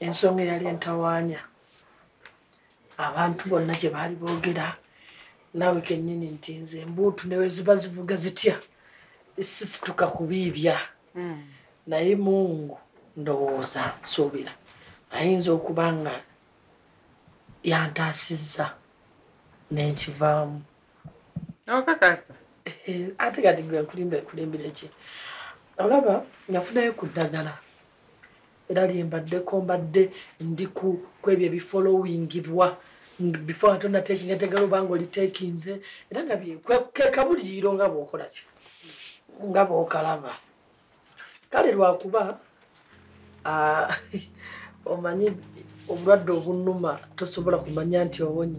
Ensonga eyali entawaanya. Abantu bonna gye baali boogera naawe kennyini nti nze embuutu newe ziba zivuga zitya? Sisituka kubiibya naye mungu ndowooza nsuubira. Ayinza okuba nga yantaasizza nenkivaamu okakasa ate kati gwe nkulimba ekulimbira ki? Olaba nafunayo ku ddagala era lyembaddeko mbadde ndi ku ebyo ebifolowingibwa before ate onatekinga tegala obanga olitekinze era nga bye- kwe- ke kabuliiro nga bwokola ki? Nga bwokalaba. Kale lwakuba ah, omanyi obulwadde obunuma tosobola kumanya nti obonye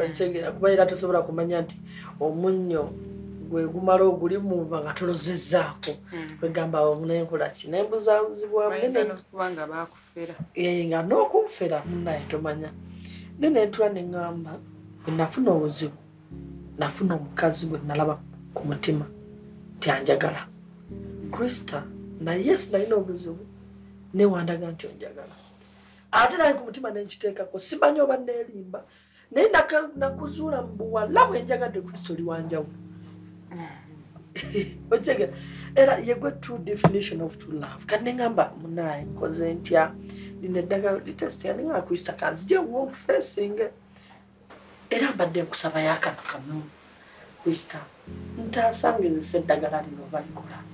okitegeera kuba era tosobola kumanya nti omunnyo gwe gumala oguli munva nga tolozezzaako. Kwegamba nenkola ki? Nembuzaabuzibwa bayinza nokuba nga bakufera Eh, n'okunfera munaye tomanya. Ne nentula neŋŋamba bwe nafuna obuzibu nafuna omukazi gwe nalaba ku mutima nti anjagala. Krista naye yes nalina obuzibu newandaga nti onjagala. Ate naye ku mutima nenkiteekako simanyi oba neerimba naye nakuzuula mu buwala bwenjagadde kristo oli okitegera era yegwe true definition of true love. Kati neŋŋamba munaye nkoze ntya? Lino eddagala litestinga neŋŋamba krista kanzije womufeesinge era mbadde nkusaba yakano kamu krista. Ntaasangezesa eddagala lino balikola